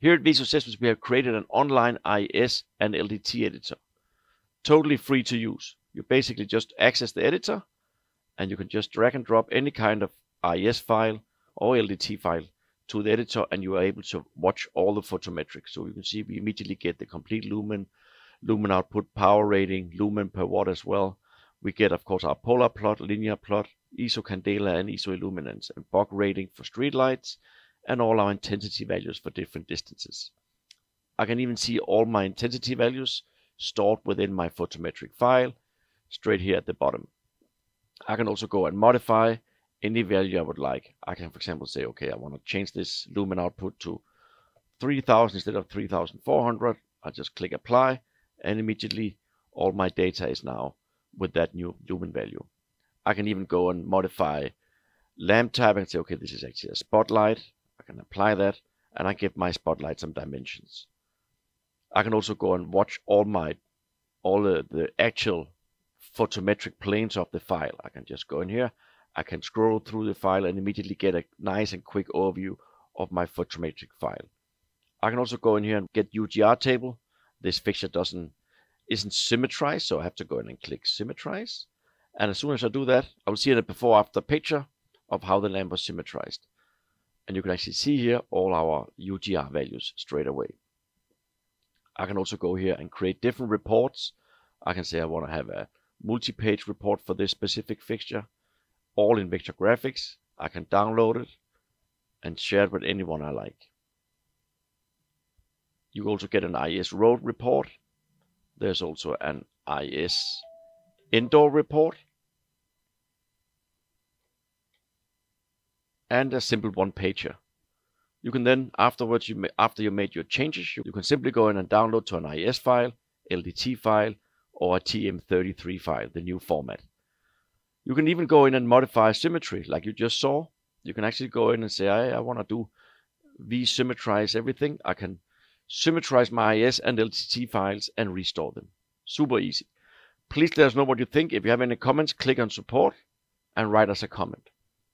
Here at Viso Systems, we have created an online IES and LDT editor. Totally free to use. You basically just access the editor and you can just drag and drop any kind of IES file or LDT file to the editor and you are able to watch all the photometrics. So you can see we immediately get the complete lumen, lumen output, power rating, lumen per watt as well. We get, of course, our polar plot, linear plot, ISO candela and ISO illuminance, and BUG rating for streetlights, and all our intensity values for different distances. I can even see all my intensity values stored within my photometric file straight here at the bottom. I can also go and modify any value I would like. I can, for example, say, okay, I want to change this lumen output to 3000 instead of 3400. I just click apply and immediately all my data is now with that new lumen value. I can even go and modify lamp type and say, okay, this is actually a spotlight. Can apply that and I give my spotlight some dimensions. I can also go and watch all my all the, the actual photometric planes of the file. I can just go in here, I can scroll through the file and immediately get a nice and quick overview of my photometric file. I can also go in here and get UGR table. This fixture doesn't isn't symmetrized, so I have to go in and click symmetrize. And as soon as I do that, I will see a before after picture of how the lamp was symmetrized. And you can actually see here all our UGR values straight away. I can also go here and create different reports. I can say I want to have a multi-page report for this specific fixture, all in vector graphics. I can download it and share it with anyone I like. You also get an IES road report there's also an IES indoor report and a simple one pager. You can then afterwards, you may, after you made your changes, you can simply go in and download to an IES file, LDT file, or a TM33 file, the new format. You can even go in and modify symmetry like you just saw. You can actually go in and say, I, I want to do V-symmetrize everything. I can symmetrize my IES and LDT files, and restore them. Super easy. Please let us know what you think. If you have any comments, click on support and write us a comment.